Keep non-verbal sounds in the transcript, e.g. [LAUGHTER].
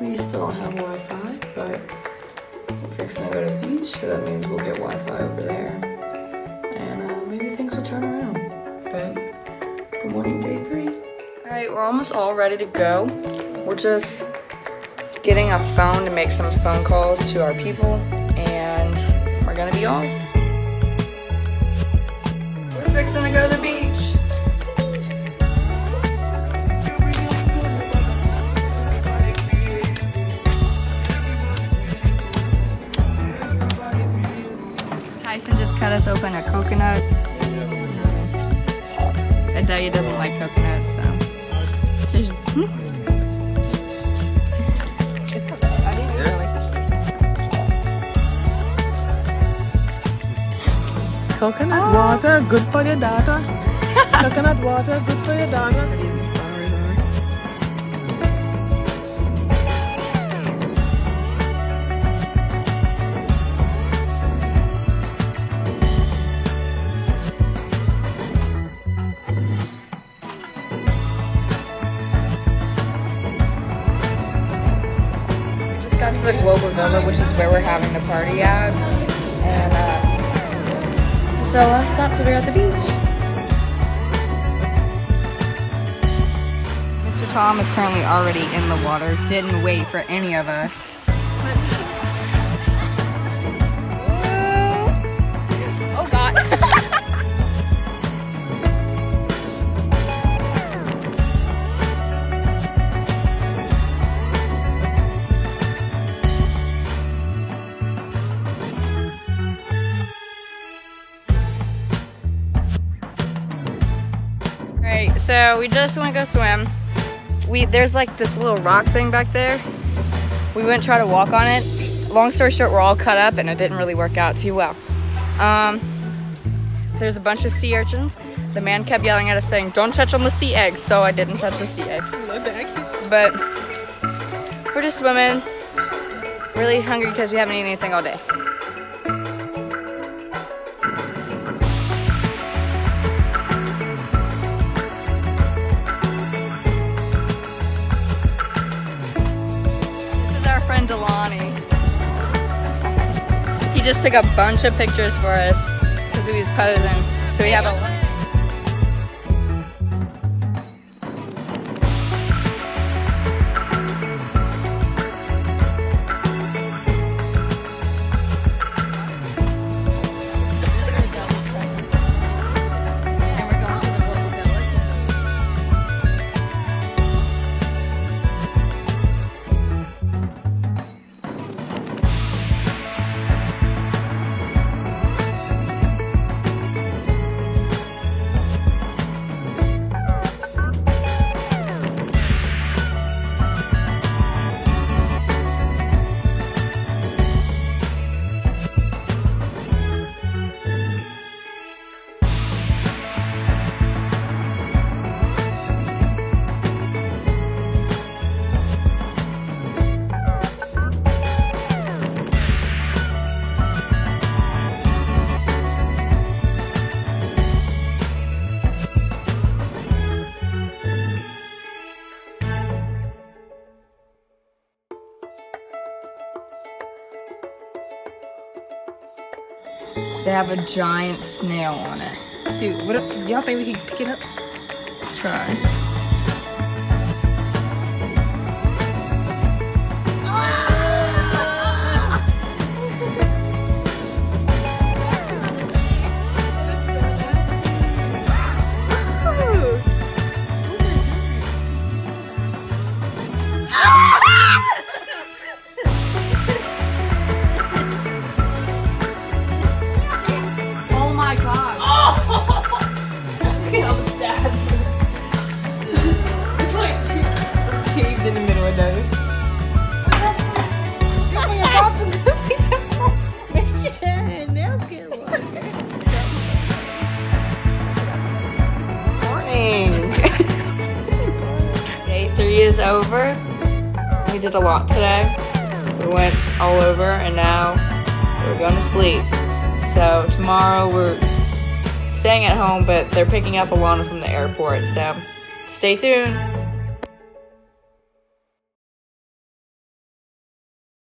We still don't have Wi-Fi, but we're fixing to go to the beach, so that means we'll get Wi-Fi over there. And uh, maybe things will turn around. But good morning, day three. All right, we're almost all ready to go. We're just getting a phone to make some phone calls to our people, and we're gonna be off. We're fixing to go to the beach. Tyson just cut us open a coconut. I doubt Adaylia doesn't like coconut, so just. hmm. Coconut water, good for your daughter. [LAUGHS] Coconut water, good for your daughter. Got to the Global Villa, which is where we're having the party at. And uh, it's our last stop to we're at the beach. Mr. Tom is currently already in the water, didn't wait for any of us. So we just want to go swim. We there's like this little rock thing back there. We went try to walk on it. Long story short, we're all cut up and it didn't really work out too well. Um, there's a bunch of sea urchins. The man kept yelling at us saying, "Don't touch on the sea eggs," so I didn't touch the sea eggs. But we're just swimming. Really hungry because we haven't eaten anything all day. Delani. He just took a bunch of pictures for us because he was posing. So we have a. They have a giant snail on it. Dude, what if, y'all think we can pick it up? Try. Is over. We did a lot today. We went all over and now we're going to sleep. So tomorrow we're staying at home, but they're picking up Alana from the airport. So stay tuned.